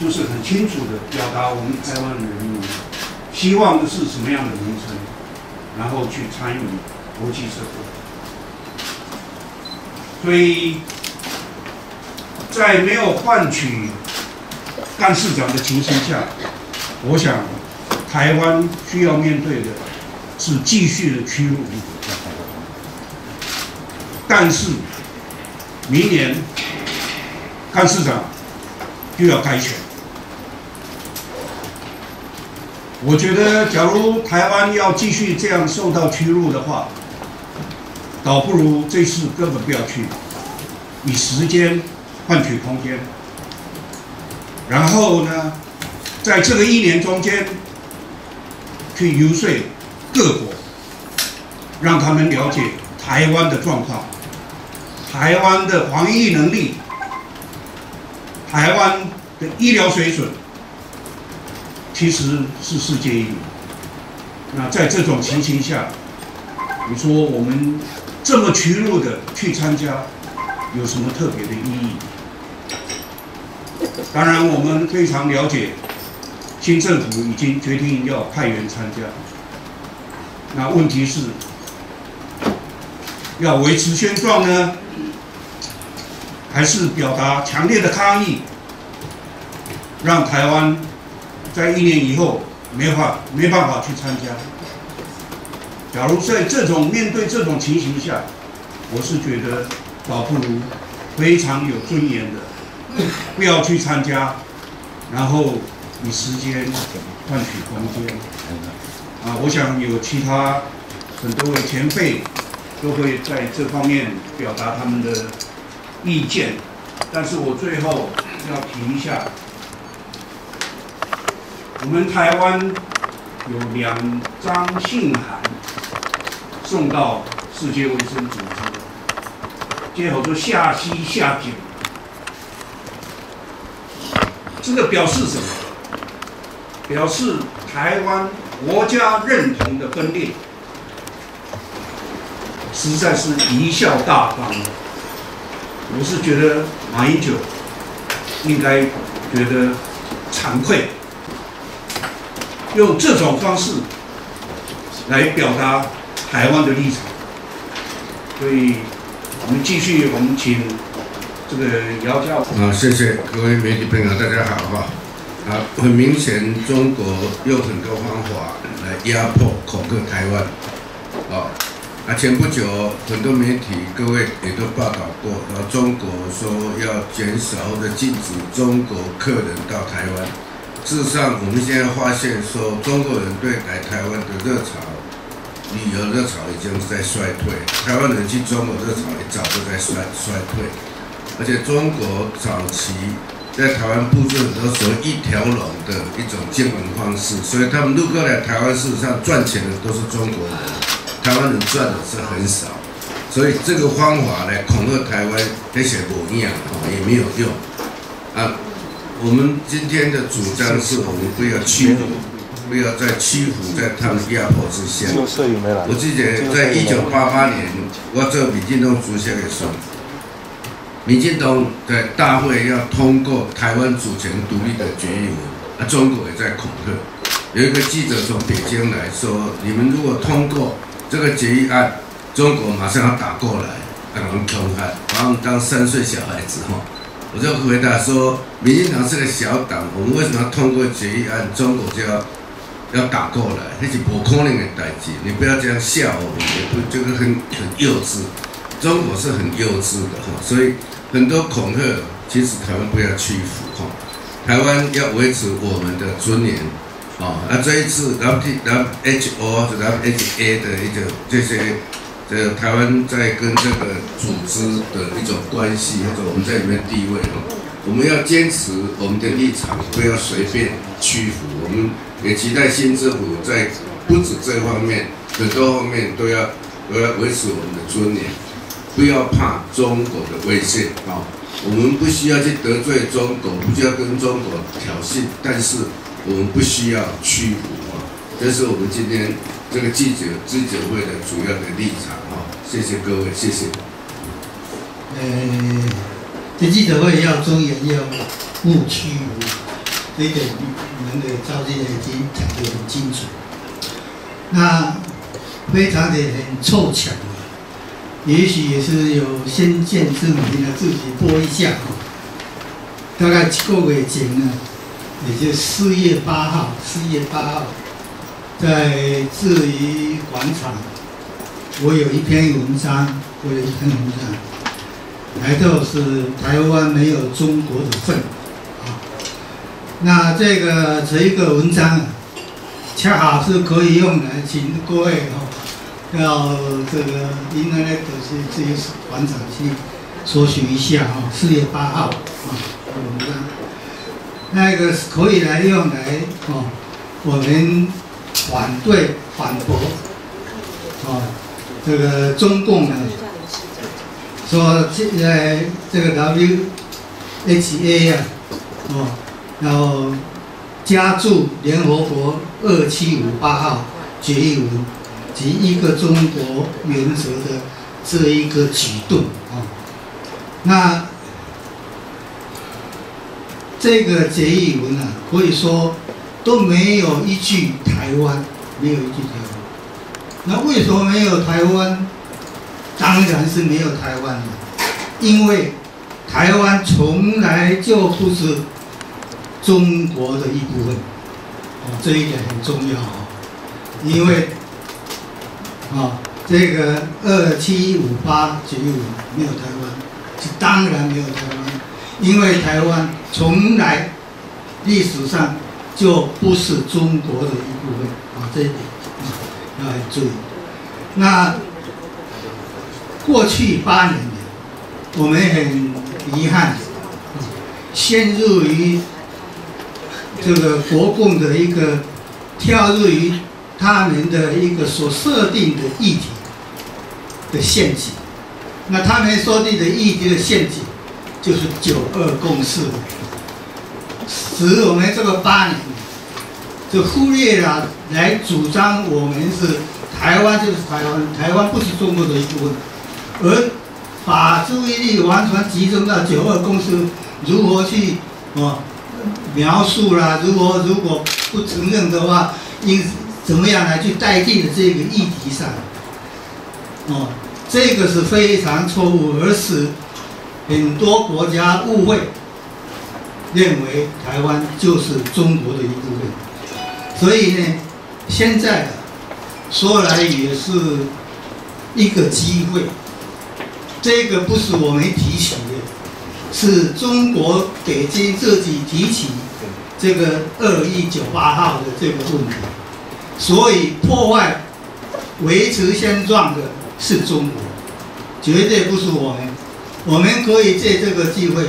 就是很清楚的表达我们台湾人民希望的是什么样的名称，然后去参与国际社会。所以在没有换取干事长的情形下，我想台湾需要面对的是继续的屈辱。但是明年干事长就要改选，我觉得假如台湾要继续这样受到屈辱的话，倒不如这次根本不要去，以时间换取空间，然后呢，在这个一年中间去游说各国，让他们了解台湾的状况。台湾的防疫能力，台湾的医疗水准，其实是世界一流。那在这种情形下，你说我们这么屈辱的去参加，有什么特别的意义？当然，我们非常了解，新政府已经决定要派员参加。那问题是，要维持现状呢？还是表达强烈的抗议，让台湾在一年以后没法没办法去参加。假如在这种面对这种情形下，我是觉得倒不如非常有尊严的，不要去参加，然后以时间换取空间。啊，我想有其他很多位前辈都会在这方面表达他们的。意见，但是我最后要提一下，我们台湾有两张信函送到世界卫生组织，接好说下西下九，这个表示什么？表示台湾国家认同的分裂，实在是贻笑大方。我是觉得马英九应该觉得惭愧，用这种方式来表达台湾的立场，所以我们继续，我们请这个姚教授。啊，谢谢各位媒体朋友，大家好哈。啊，很明显，中国用很多方法来压迫、恐吓台湾，啊。啊，前不久很多媒体各位也都报道过，然后中国说要减少或者禁止中国客人到台湾。事实上，我们现在发现说，中国人对来台湾的热潮，旅游热潮已经是在衰退，台湾人去中国热潮也早就在衰衰退。而且中国早期在台湾布置很多所谓一条龙的一种经营方式，所以他们陆客来台湾，事实上赚钱的都是中国人。台湾人赚的是很少，所以这个方法来恐吓台湾那些不一样，也没有用。啊，我们今天的主张是我们不要屈服，不要再屈服在他们压迫之下。我记得在一九八八年，我做民进党主席的时候，民进党在大会要通过台湾主权独立的决议文，啊，中国也在恐吓。有一个记者从北京来说，你们如果通过。这个决议案，中国马上要打过来，让我们恐吓，把我们当三岁小孩子哈。我就回答说，民进党是个小党，我们为什么要通过决议案，中国就要要打过来？那是不可能的代志，你不要这样笑我们，也不这个很很幼稚。中国是很幼稚的哈，所以很多恐吓，其实台湾不要屈服哈，台湾要维持我们的尊严。哦，那这一次 W T W H O 或者 W H A 的一个这些，这个台湾在跟这个组织的一种关系，或者我们在里面地位哦，我们要坚持我们的立场，不要随便屈服。我们也期待新政府在不止这方面，很多方面都要都要维持我们的尊严，不要怕中国的威胁啊。我们不需要去得罪中国，不需要跟中国挑衅，但是。我们不需要屈服，这是我们今天这个记者记者会的主要的立场啊。谢谢各位，谢谢。呃，这记者会要尊严，要不屈。这一点你们的赵先生已经讲得很清楚。那非常的很凑巧啊，也许也是有先见之明呢，自己播一下啊。大概一个月前呢，也就四月八号，四月八号，在至于广场，我有一篇文章，我有一篇文章，来到是台湾没有中国的份啊。那这个这一个文章，恰好是可以用来请各位哦，要这个应该呢都是这些广场去搜寻一下哈，四月八号啊，文章，那个是可以来用来哦，我们反对反驳哦，这个中共呢说这呃这个 WHA 呀、哦，然后加注联合国二七五八号决议文及一个中国原则的这一个举动啊、那这个决议文啊，可以说都没有一句台湾，没有一句台湾。那为什么没有台湾？当然是没有台湾的，因为台湾从来就不是中国的一部分。哦，这一点很重要哦，因为啊，这个二七五八决议文没有台湾，是当然没有台湾，因为台湾从来历史上就不是中国的一部分啊，这一点啊要很注意。那过去八年，我们很遗憾，陷入于这个国共的一个跳入于他们的一个所设定的议题的陷阱。那他们设定的议题的陷阱，就是九二共识，使我们这个八年就忽略了来主张我们是台湾就是台湾，台湾不是中国的一部分，而把注意力完全集中到九二共識如何去哦描述啦，如果如果不承认的话，应怎么样来去代替的这个议题上，哦，这个是非常错误，而使很多国家误会，认为台湾就是中国的一部分。所以呢，现在说来也是一个机会。这个不是我们提起的，是中国北京自己提起这个二一九八号的这个问题，所以破坏、维持现状的是中国，绝对不是我们。我们可以借这个机会，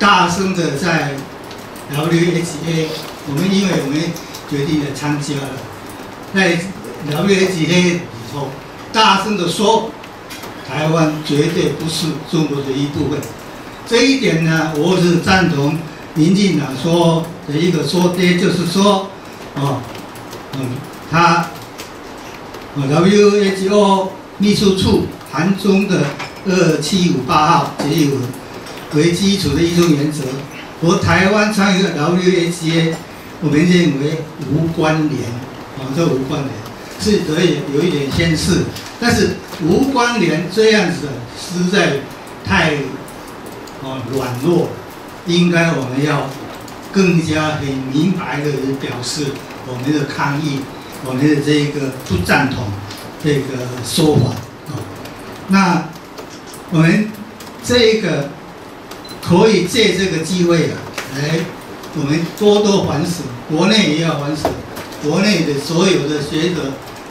大声的在 WHA，我们因为我们决定了参加了，在 WHA 裏頭大声的说，台湾绝对不是中国的一部分。这一点呢，我是赞同民进党说的一个说的，就是说，哦，嗯，他，WHO 秘书处函中的二七五八號決議文为基础的一种原则，和台湾参与的 WHA，我们认为无关联，啊，这无关联，是得以有一点先似，但是无关联这样子的实在太，啊，软弱，应该我们要更加很明白的表示我们的抗议，我们的这一个不赞同这个说法，啊，那我们这一个。可以借这个机会啊，来。我们多多反省，国内也要反省，国内的所有的学者，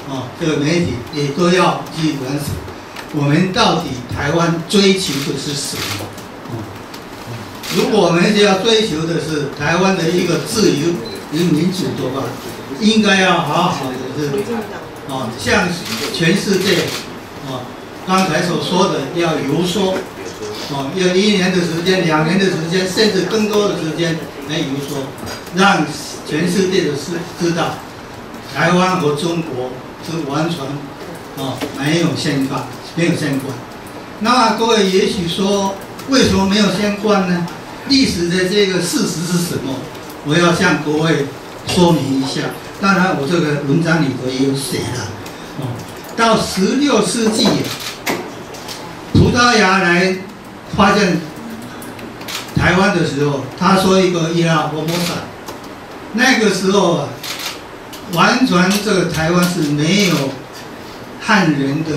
啊，这个媒体也都要去反省，我们到底台湾追求的是什么？啊，如果我們要追求的是台湾的一个自由与民主的话，应该要好好的是，啊，向全世界，啊，刚才所说的要游说，啊，要一年的时间、两年的时间，甚至更多的时间来游说，让全世界的知知道，台湾和中国是完全哦没有相關，沒有相關。那各位也许说，为什么没有相關呢？历史的这个事实是什么？我要向各位说明一下。当然，我这个文章里头也有写了。哦，到十六世纪，葡萄牙来发现台湾的时候，他说一个伊拉伯摩萨，那个时候啊，完全这个台湾是没有汉人的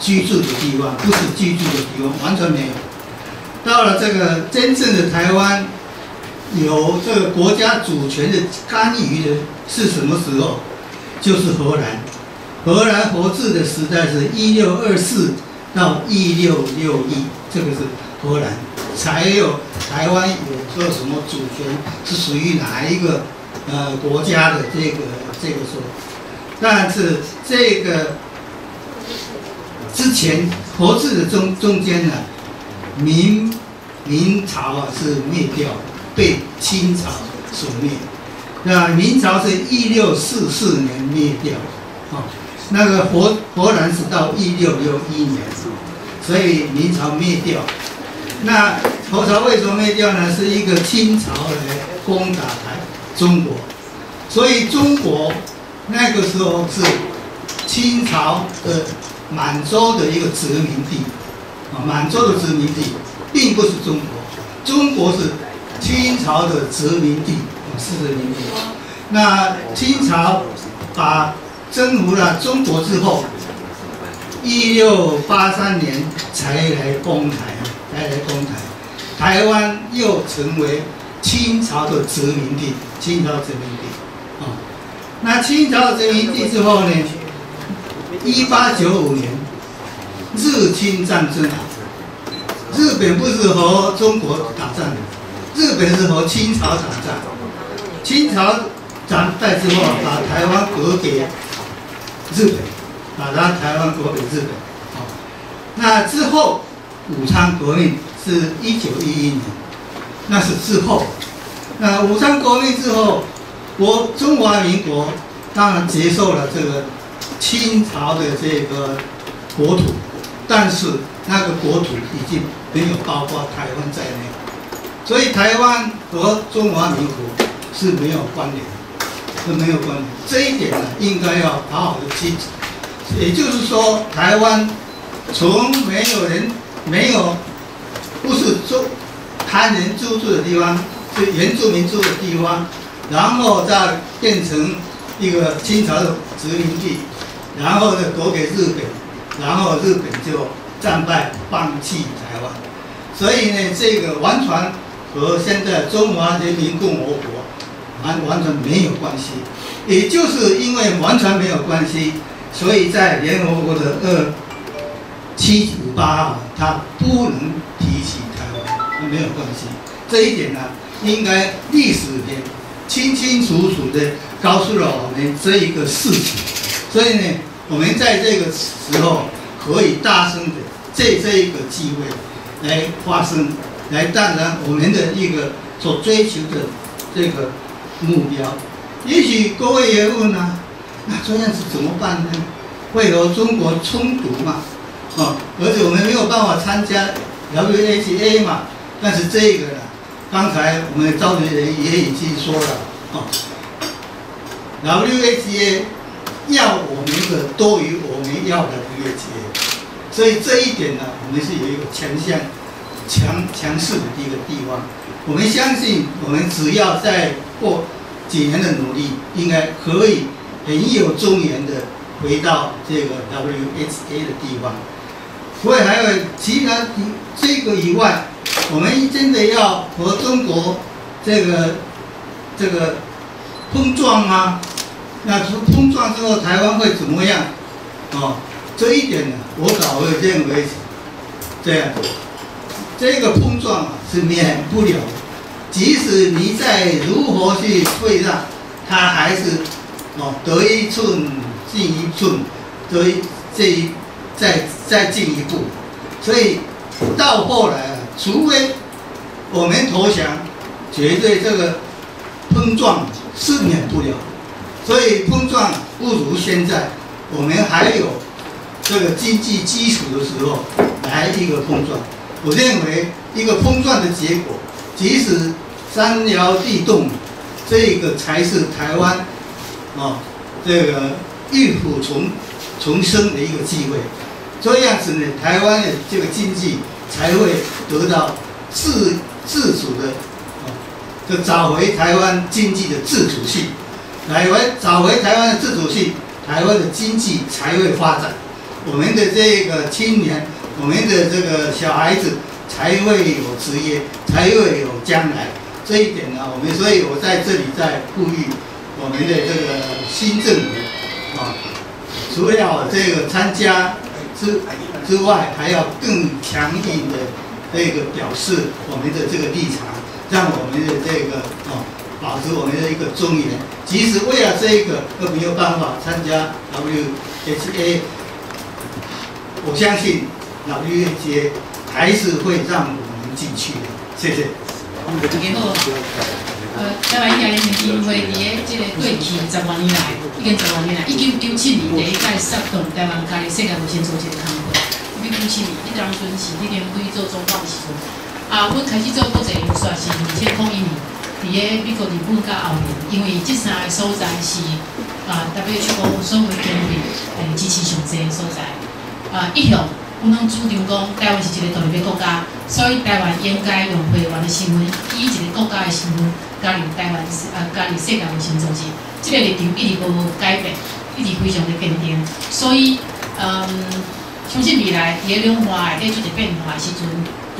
居住的地方，不是居住的地方，完全没有。到了这个真正的台湾，有这个国家主权的干预的是什么时候？就是荷兰。荷兰活治的时代是一六二四到一六六一，这个是荷兰才有台湾有个什么主权是属于哪一个呃国家的这个这个说，但是这个之前活治的中中间呢，明明朝啊是灭掉，被清朝所灭，那明朝是一六四四年灭掉，啊。那个荷荷兰是到一六六一年，所以明朝灭掉。那唐朝为什么灭掉呢？是一个清朝来攻打台中国，所以中国那个时候是清朝的满洲的一个殖民地，啊，满洲的殖民地，并不是中国，中国是清朝的殖民地，是殖民地。那清朝把征服了中国之后，一六八三年才来攻台，才来攻台，台湾又成为清朝的殖民地，清朝殖民地。啊，那清朝殖民地之后呢？一八九五年，日清战争，日本不是和中国打仗的，日本是和清朝打仗，清朝战败之后，把台湾割给。日本，把它台湾国给日本，好，那之后武昌革命是一九一一年，那是之后，那武昌革命之后，国中华民国当然接受了这个清朝的这个国土，但是那个国土已经没有包括台湾在内，所以台湾和中华民国是没有关联。是没有关联，这一点呢，应该要好好的记住。也就是说，台湾从没有人、没有不是住汉人居住的地方，是原住民住的地方，然后再变成一个清朝的殖民地，然后呢，夺给日本，然后日本就战败，放弃台湾。所以呢，这个完全和现在中华人民共和国。完完全没有关系，也就是因为完全没有关系，所以在联合国的二七五八号，它不能提起台湾，没有关系。这一点呢，应该历史边清清楚楚的告诉了我们这一个事情。所以呢，我们在这个时候可以大声的借这一个机会来发声，来当然我们的一个所追求的这个。目标，也许各位也问啊，那这样子怎么办呢？会和中国冲突嘛？啊，而且我们没有办法参加 WHA 嘛？但是这个呢，刚才我们召集人也已经说了，啊，WHA 要我们的多于我们要的 WHA，所以这一点呢，我们是有一个强项、强强势的一个地方。我们相信，我们只要再过几年的努力，应该可以很有尊严的回到这个 WHA 的地方。所以还有其他这个以外，我们真的要和中国这个这个碰撞吗？那碰撞之后，台湾会怎么样？哦，这一点呢，我倒会认为这样，这个碰撞啊是免不了。即使你再如何去退让，他还是哦得一寸进一寸，得这一再再进一步，所以到后来，除非我们投降，绝对这个碰撞是免不了。所以碰撞不如现在我们还有这个经济基础的时候来一个碰撞。我认为一个碰撞的结果。即使山摇地动，这个才是台湾啊这个浴火重重生的一个机会。这样子呢，台湾的这个经济才会得到自自主的啊，就找回台湾经济的自主性，来回找回台湾的自主性，台湾的经济才会发展。我们的这个青年，我们的这个小孩子才会有职业，才会有将来。这一点呢，我们所以我在这里在呼吁我们的这个新政府啊，除了这个参加之之外，还要更强硬的这个表示我们的这个立场，让我们的这个哦保持我们的一个尊严。即使为了这个都没有办法参加 WHA。我相信老渔业节还是会让我们进去的，谢谢。呃，台湾亚联盟基金会伫个即个过去十万年来，已经十万年来，一九九七年第一届策动台湾开世界卫生组织的开会，一九九七年，迄当阵是迄年开做总统的时阵，啊，阮开始做国际游说是二千零一年，伫个美国、日本甲后面，因为即三个所在是啊，WHO 所谓经费诶支持上济的所在。啊，一向阮拢主张讲，台湾是一个独立的国家，所以台湾应该用会员的身份，以一个国家的身份加入台湾是啊，加入世界卫生组织。这个立场一直无改变，一直非常的坚定。所以，嗯，相信未来个两化内底出现变化的时阵，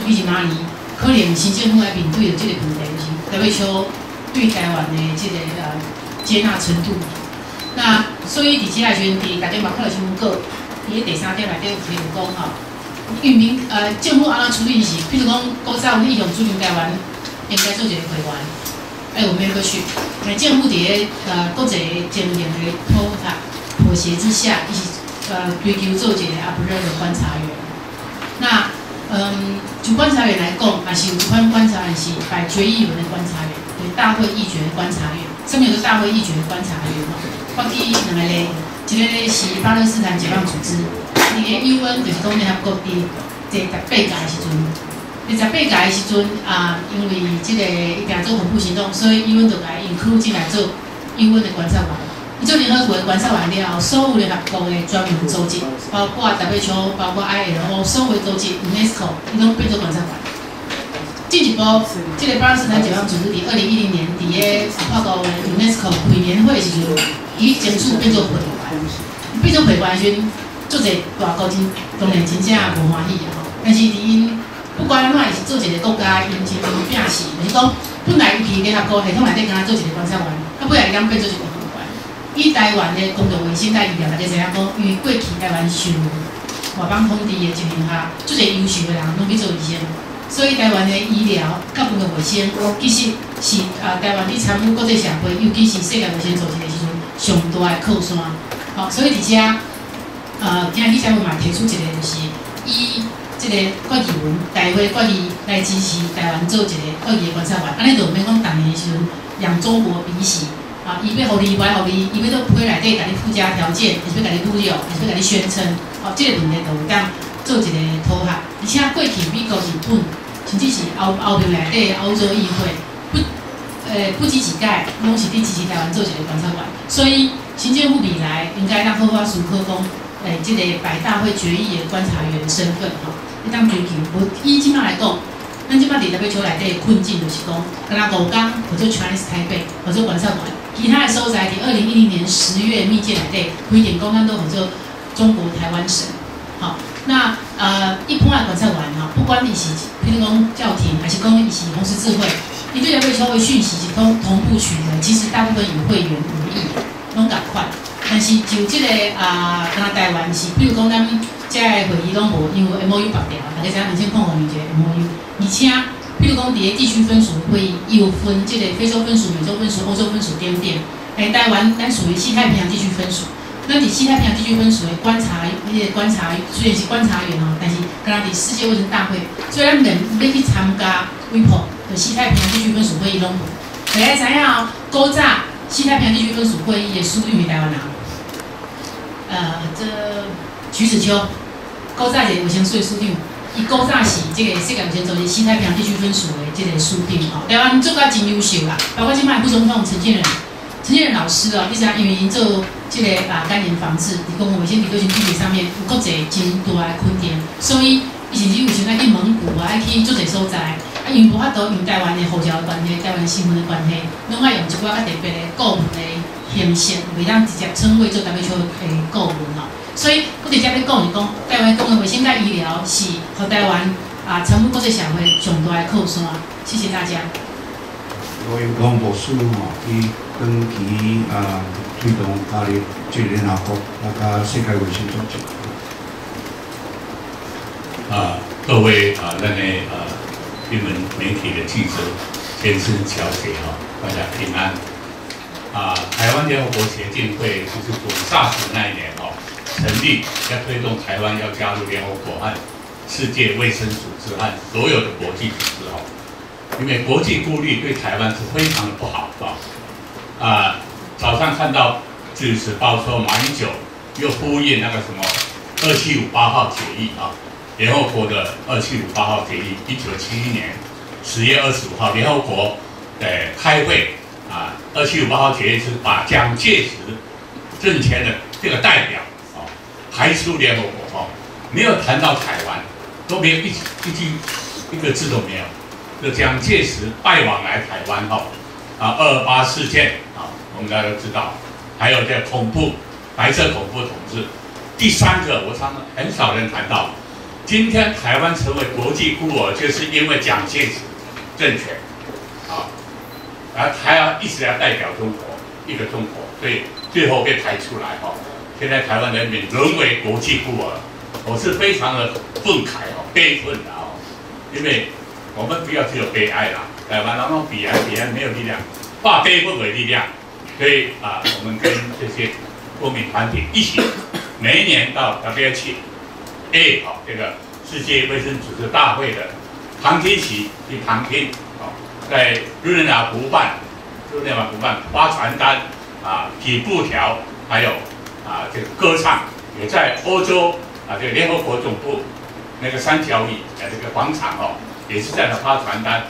尤其是明年，可能新政府来面对着这个问题，就是特别说对台湾的这个呃接纳程度。那所以伫即个时阵，伫大家马克的新闻稿。伊第三点内底有提讲吼，渔民呃政府安怎处理是，譬如讲国早有意向主张台湾应该做一个会员，哎，我们要去。那政府伫个呃国际经验的妥协妥协之下，伊是呃追求做一个阿不热的观察员。那嗯，就观察员来讲，也是有款观察员是摆决议员的观察员，对大会议决观察员。什么叫做大会议决观察员吼？我记两个咧。一个咧是巴勒斯坦解放组织，伊个 UN 就是讲联合国伫第十八届的时阵，第十八届的时阵啊，因为即个一定做恐怖行动，所以伊阮就甲伊 include 进来做 UN 的观察员。伊做联合国的观察员了后，所有联合国的专门组织，包括 WHO、包括 ILO，所有组织 UNESCO，伊拢变做观察员。进一步，即个巴勒斯坦解放组织伫二零一零年伫个法国 UNESCO 会年会时阵，伊争取变做会员。变做会员时，做者大国真当然真正无欢喜啊吼。但是伫因不管安怎，是做一个国家，因真正拼死，就是讲本来伊伫联合国系统内底敢若做一个观察员，啊尾来伊当变做一个会员。伊台湾的公共卫生来医疗，大家知影讲，因为过去台湾受外邦统治的情形下，做者优秀的人拢去做医生，所以台湾的医疗甲公共卫生，其实是啊台湾伫参与国际社会，尤其是世界卫生组织的时阵，上大的靠山。好，所以伫遮，呃，今日记者会嘛提出一个，就是以即个决议文，大会决议来支持台湾做一个决议的观察员。安尼就免讲，逐年时阵让中国鄙视，啊，伊要互你，要互你，伊要做批内底，甲你附加条件，是要甲你侮辱，是要甲你宣称，哦，即个问题就有当做一个妥协。而且过去美国、日本，甚至是欧欧盟内底欧洲议会，不，呃，不止几届，拢是伫支持台湾做一个观察员，所以。新政府未来应该让科发署科工，诶，即个百大会决议的观察员身份吼，当追求。我以即摆来讲，咱即摆伫台北球内底困境就是讲，敢若五港或者 Chinese 台北或者观察馆，其他的所在伫二零一零年十月密件内底规定，公安都合作中国台湾省。好，那呃，一般的观察员哈，不管你是譬如讲教廷还是讲你是公司智慧，你对台北球会讯息是同同步取得，其实大部分与会员无异。拢共款，但是就即个啊，咱台湾是，比如讲咱遮个会议拢无，因为 M O U 绑掉，大家知影两千零五年个 M O U，而且，比如讲伫个地区分属会议，又分即个非洲分属、美洲分属、欧洲分属点点，诶，台湾咱属于西太平洋地区分属，那伫西太平洋地区分属的观察，迄个观察虽然是观察员哦，但是跟咱伫世界卫生大会，虽然人要去参加 WIPO 的西太平洋地区分属会议拢无，大家知影哦，古早。西太平洋地区分属会议的书记于台湾人，呃，这徐子秋，高在的卫生税书记，伊古早是即个世界卫生组织西太平洋地区分署的即个署长吼，台湾做甲真优秀啦，包括即摆副总统陈建仁、陈建仁老师哦，你知影因为因做即个啊肝炎防治，伫公共卫生地对性议题上面有国际真大的肯定，所以伊甚至有想爱去蒙古啊，爱去做侪所在，啊因无法度用台湾的护照的关系、台湾身份的关系，拢爱用一寡较特别的顾问的形式，袂当直接称谓做 WHO 的顾问哦。所以，我直接要讲是讲，台湾公共卫生甲医疗是和台湾啊，全部国际社会上大的靠山。谢谢大家。我有讲博士吼，去长期啊推动加入即联合国啊，甲世界卫生组织。啊，各位啊，咱的啊新闻媒体的记者、先生、小姐哈，大家平安。啊，台湾联合国协进会就是从 SARS 那一年哦。成立要推动台湾要加入联合国和世界卫生组织和所有的国际组织哦，因为国际孤立对台湾是非常的不好啊。啊，早上看到《自由时报》说马英九又呼应那个什么二七五八号决议啊，联合国的二七五八号决议，一九七一年十月二十五号联合国呃开会啊，二七五八号决议是把蒋介石政权的这个代表。排除联合国哦，没有谈到台湾，都没有一一句一个字都没有。就蒋介石败往来台湾哦，啊，二二八事件啊，我们大家都知道，还有这恐怖白色恐怖统治。第三个，我常常很少人谈到，今天台湾成为国际孤儿，就是因为蒋介石政权啊，而台湾一直要代表中国，一个中国，所以最后被排出来哈。现在台湾人民沦为国际孤儿，我是非常的愤慨哦，悲愤的哦，因为我们不要只有悲哀啦，台湾然后比哀比哀没有力量，化悲愤为力量，所以啊，我们跟这些公民团体一起，每一年到 WHA 好这个世界卫生组织大会的旁听席去旁听，哦，在日内瓦湖畔，日内瓦湖畔发传单啊，举布条，还有。啊，这个歌唱也在欧洲啊，这个联合国总部那个三角椅啊，这个广场哦，也是在那发传单。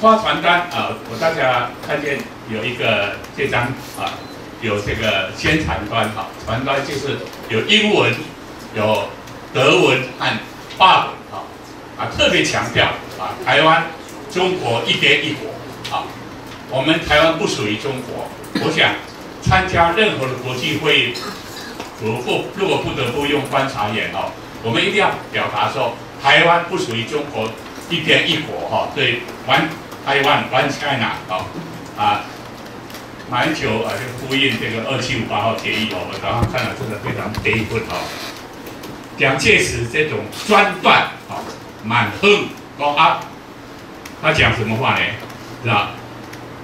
发传单啊，我大家看见有一个这张啊，有这个宣传单哈，传单就是有英文、有德文和法文哈，啊，特别强调啊，台湾、中国一边一国啊，我们台湾不属于中国。我想参加任何的国际会议。如果如果不得不用观察眼哦，我们一定要表达说，台湾不属于中国一边一国哈，对，完台湾完 China 哦，啊，蛮久啊，就呼应这个二七五八号协议哦，我早上看了真的非常悲愤哦，蒋介石这种专断哦，蛮横高压，他讲什么话呢？是吧？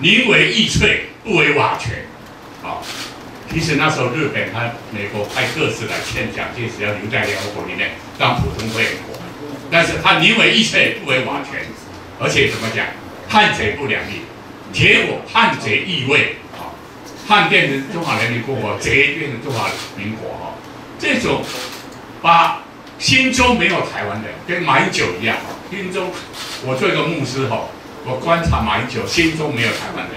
宁为玉碎，不为瓦全，好。其实那时候日本和美国派各自来劝蒋介石要留在联合国里面当普通会员国，但是他宁为玉碎不为瓦全，而且怎么讲，汉贼不两立，结果汉贼易位啊，汉变成中华人民共和国，贼变成中华民国哈，这种把心中没有台湾的，跟马英九一样哈，心中我做一个牧师哈，我观察马英九心中没有台湾人，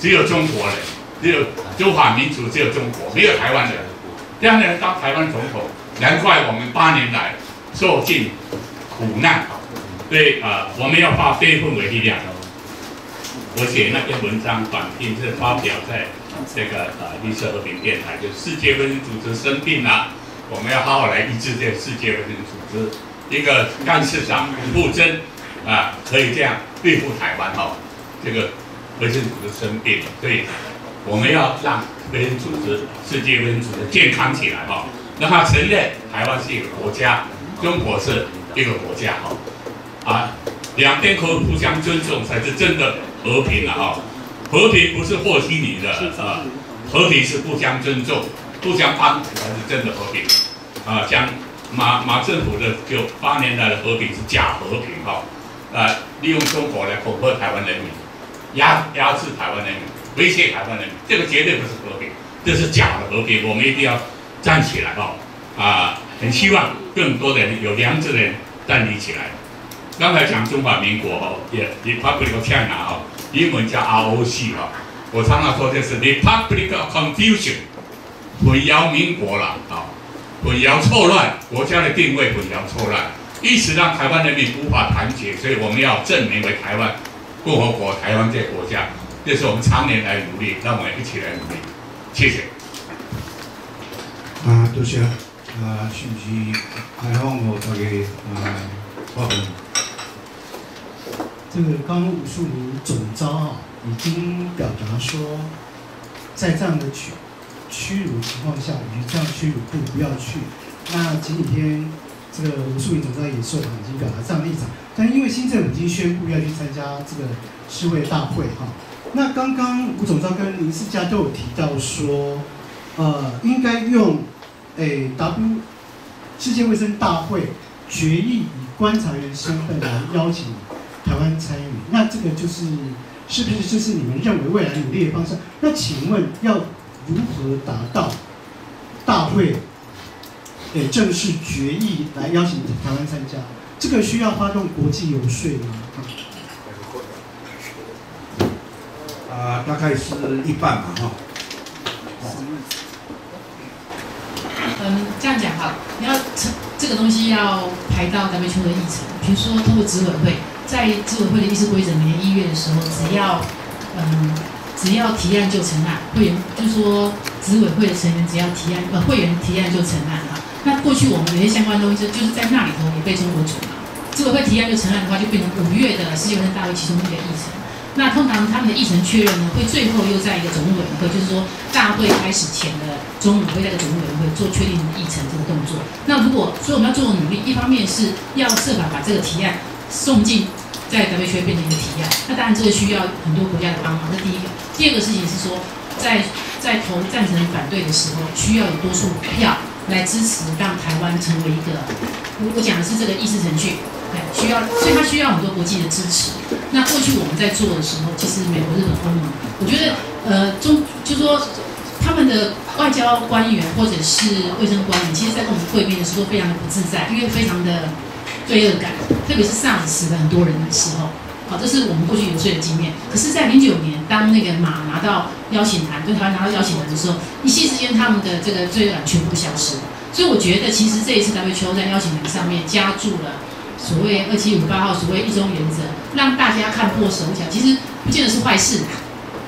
只有中国人。只有中华民族，只有中国，没有台湾人。这样的人当台湾总统，难怪我们八年来受尽苦难。对啊，我们要化悲愤为力量。我写那篇文章短篇是发表在这个呃绿色和平电台，就世界卫生组织生病了，我们要好好来医治这个世界卫生组织。一个干事长不争啊，可以这样对付台湾哈。这个卫生组织生病，所以。我们要让卫生组织、世界卫生组织健康起来哈，让他承认台湾是一个国家，中国是一个国家哈，啊，两边可以互相尊重才是真的和平了哈，和平不是和稀泥的啊，和平是互相尊重、互相帮助才是真的和平。啊，像马马政府的就八年来的和平是假和平哈，啊，利用中国来恐吓台湾人民，压压制台湾人民。威胁台湾人民，这个绝对不是和平，这是假的和平。我们一定要站起来哈！啊，很希望更多的人有良知的人站立起来。刚才讲中华民国哦，也 Republic of China 哦，英文叫 ROC 哈。我常常说这是 Republic of Confusion，混淆民国了啊，混淆错乱，国家的定位混淆错乱，一时让台湾人民无法团结，所以我们要证明为台湾共和国，台湾这个国家，这是我们常年来努力，让我们一起来努力。谢谢。啊，多谢啊，是不是开放我大家啊发问？这个刚刚吴树林总招啊，已经表达说，在这样的屈屈辱情况下，与这样屈辱不不要去。那前几天这个吴树林总招也受访，已经表达这样的立场。但因为新政府已经宣布要去参加这个世卫大会哈，那刚刚吴总招跟林世嘉都有提到说，呃，应该用诶 W 世界卫生大会决议以观察员身份来邀请。台湾参与，那这个就是是不是就是你们认为未来努力的方向？那请问要如何达到大会诶正式决议来邀请台湾参加？这个需要发动国际游说吗？啊，大概是一半嘛，哈。嗯，这样讲哈，你要成这个东西要排到 W 球的议程，比如说通过执委会。在执委会的议事规则，每年一月的时候，只要，嗯，只要提案就成案，会员就说执委会的成员只要提案，呃，会员提案就成案了。那过去我们有些相关东西，就是在那里头也被中国阻挠。执委会提案就成案的话，就变成五月的世界卫生大会其中一个议程。那通常他们的议程确认呢，会最后又在一个总委员会，就是说大会开始前的中午会在个总务委员会做确定议程这个动作。那如果所以我们要做的努力，一方面是要设法把这个提案。送进在 WHO 变成一个提案，那当然这个需要很多国家的帮忙。这第一个，第二个事情是说，在在投赞成反对的时候，需要有多数票来支持，让台湾成为一个。我我讲的是这个议事程序，需要，所以它需要很多国际的支持。那过去我们在做的时候，其实美国、日本、欧盟，我觉得呃中就说他们的外交官员或者是卫生官员，其实在跟我们会面的时候非常的不自在，因为非常的。罪恶感，特别是上死了很多人的时候，好，这是我们过去游说的经验。可是，在零九年，当那个马拿到邀请函，对台湾拿到邀请函的时候，一夕之间，他们的这个罪恶感全部消失了。所以，我觉得其实这一次 WHO 在邀请函上面加注了所谓二七五八号所谓一中原则，让大家看破手脚，其实不见得是坏事。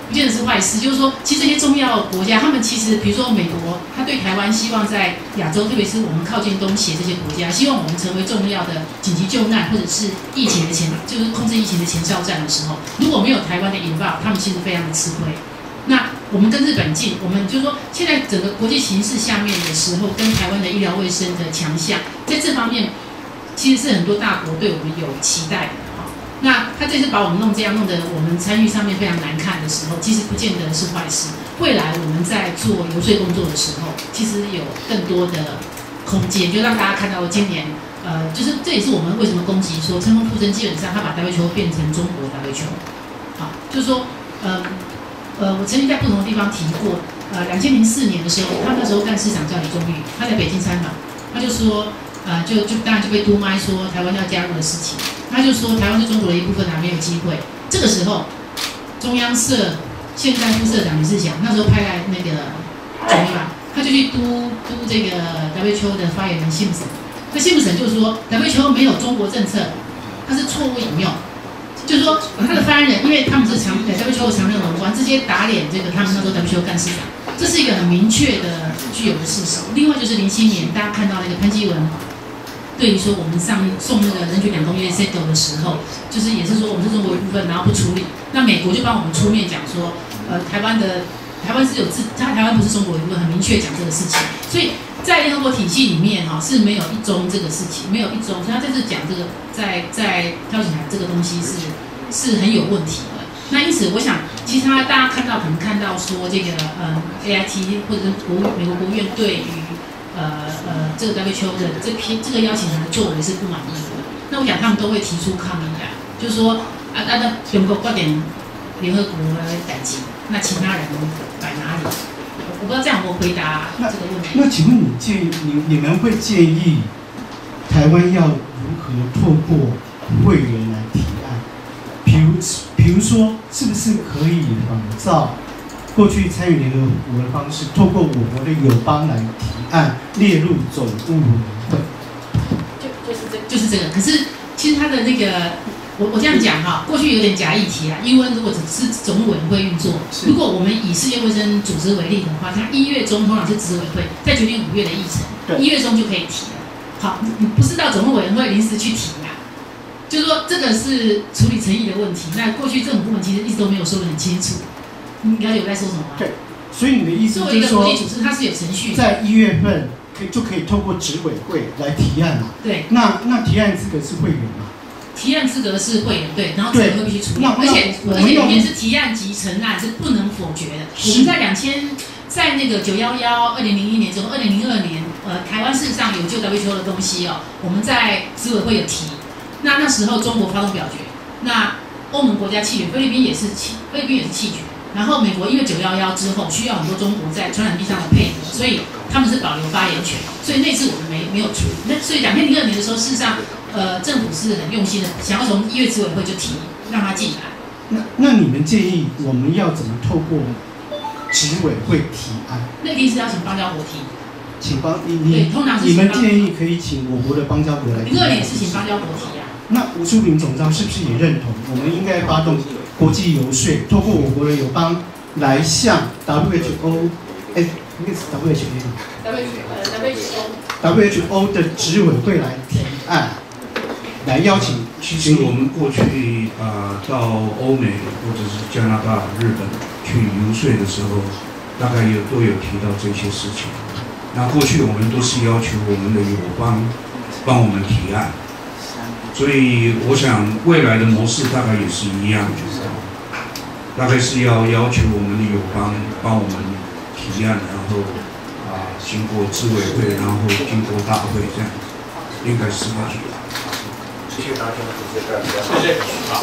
不见得是坏事，就是说，其实这些重要国家，他们其实，比如说美国，他对台湾希望在亚洲，特别是我们靠近东协这些国家，希望我们成为重要的紧急救难或者是疫情的前，就是控制疫情的前哨站的时候，如果没有台湾的引爆，他们其实非常的吃亏。那我们跟日本近，我们就是说，现在整个国际形势下面的时候，跟台湾的医疗卫生的强项，在这方面，其实是很多大国对我们有期待的哈。那他这次把我们弄这样，弄得我们参与上面非常难看的时候，其实不见得是坏事。未来我们在做游说工作的时候，其实有更多的空间，就让大家看到今年，呃，就是这也是我们为什么攻击说乘风破阵，基本上他把 W 球变成中国 W 球。好，就是说，呃，呃，我曾经在不同的地方提过，呃，两千零四年的时候，他那时候干市长叫李宗玉，他在北京参访，他就说，呃，就就当然就被督麦说台湾要加入的事情。他就说台湾是中国的一部分，还没有机会。这个时候，中央社现在副社长李志祥那时候派来那个中央，他就去督督这个 WHO 的发言人辛普森。那辛普森就说 WHO 没有中国政策，他是错误引用。就是说他的发言人，因为他们是常 WTO 常任文官，直接打脸这个他们那时候 WTO 干事长，这是一个很明确的具有的事实。另外就是零七年大家看到那个潘基文。对于说我们上送那个人权两公约 settle 的时候，就是也是说我们是中国一部分，然后不处理，那美国就帮我们出面讲说，呃，台湾的台湾是有自，他台湾不是中国一部分，很明确讲这个事情。所以在联合国体系里面哈是没有一中这个事情，没有一中，所以他这讲这个在在挑起来这个东西是是很有问题的。那因此我想，其实他大家看到可能看到说这个呃 A I T 或者是国美国国务院对于。呃呃，这个 WHO 的这批这个邀请函的作为是不满意的，那我想他们都会提出抗议啊，就是说啊，那那中国挂点联合国来改进，那其他人摆哪里？我不知道这样我回答这个问题。那请问你建议你你们会建议台湾要如何透过会员来提案？比如，比如说，是不是可以仿照过去参与联合国的方式，透过我国的友邦来提案，列入总务委员会？就就是这就是这个。可是其实他的那个，我我这样讲哈，过去有点假议题啊。因为如果只是总务委员会运作，如果我们以世界卫生组织为例的话，它一月中通常是执委会在决定五月的议程，一月中就可以提了。好，你不是到总务委员会临时去提啊？就是说这个是处理诚意的问题。那过去政府部门其实一直都没有说得很清楚。你了解我在说什么吗？对，所以你的意思就是说，它是有程序，在一月份可以就可以透过执委会来提案嘛？对。那那提案资格是会员吗？提案资格是会员，对。然后执委会必须处理，而且而且里面是提案及成案是不能否决的。我们在两千，在那个九幺幺二零零一年之后，二零零二年，呃，台湾事实上有旧 WTO 的东西哦，我们在执委会有提。那那时候中国发动表决，那欧盟国家弃权，菲律宾也是弃，菲律宾也是弃权。然后美国因为九幺幺之后需要很多中国在传染病上的配合，所以他们是保留发言权。所以那次我们没没有处理。那所以两千零二年的时候，事实上，呃，政府是很用心的，想要从一月执委会就提让他进来。那那你们建议我们要怎么透过执委会提案？那一定是要请邦交国提。请邦你你你们建议可以请我国的邦交国来。零二年是请邦交国提啊。那吴淑平总召是不是也认同？我们应该发动国际游说，透过我国的友邦来向 WHO，哎，应该是 WHO，WHO，WHO 的执委会来提案，来邀请。其实我们过去啊，到欧美或者是加拿大、日本去游说的时候，大概有都有提到这些事情。那过去我们都是要求我们的友邦帮我们提案。所以我想未来的模式大概也是一样，大概是要要求我们的友邦帮我们提案，然后啊经过执委会，然后经过大会这样，应该是这样。谢谢大家，谢谢。好。